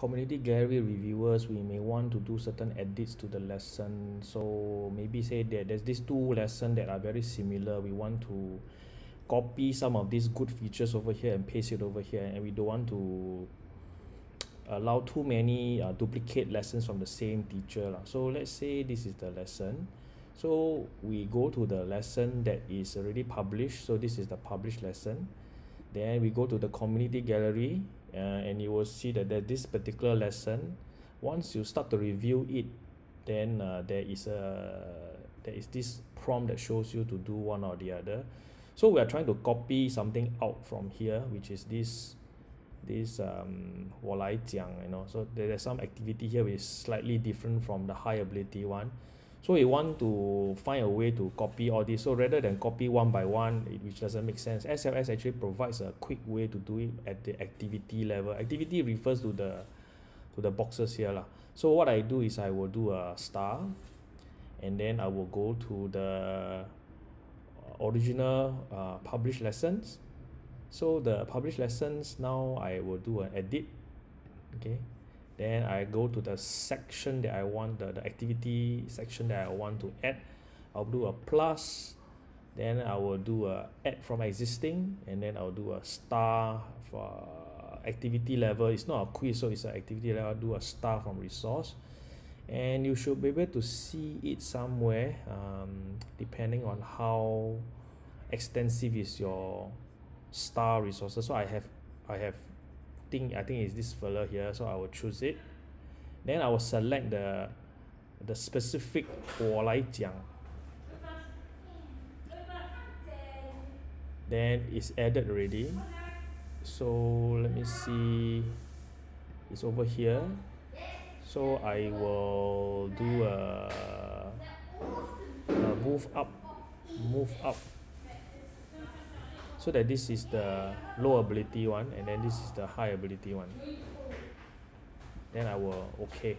community gallery reviewers we may want to do certain edits to the lesson. So maybe say that there's these two lesson that are very similar. We want to copy some of these good features over here and paste it over here. And we don't want to allow too many uh, duplicate lessons from the same teacher lah. So let's say this is the lesson. So we go to the lesson that is already published. So this is the published lesson. Then we go to the community gallery uh, and you will see that that this particular lesson once you start to review it then uh, there is a there is this prompt that shows you to do one or the other so we are trying to copy something out from here which is this this um 我来讲 you know so there there's some activity here which is slightly different from the high ability one so we want to find a way to copy all this. So rather than copy one by one which doesn't make sense S_L_S actually provides a quick way to do it at the activity level. Activity refers to the to the boxes here lah. So what I do is I will do a star and then I will go to the original uh published lessons. So the published lessons now I will do an edit okay then I go to the section that I want the, the activity section that I want to add. I'll do a plus then I will do a add from existing and then I'll do a star for activity level. It's not a quiz so it's an activity level. I'll do a star from resource. And you should be able to see it somewhere um, depending on how extensive is your star resources. So I have I have think I think is this fella here so I will choose it then I will select the the specific 我来讲 then it's added already so let me see it's over here so I will do a, a move up move up so that this is the low ability one and then this is the high ability one. Then I will okay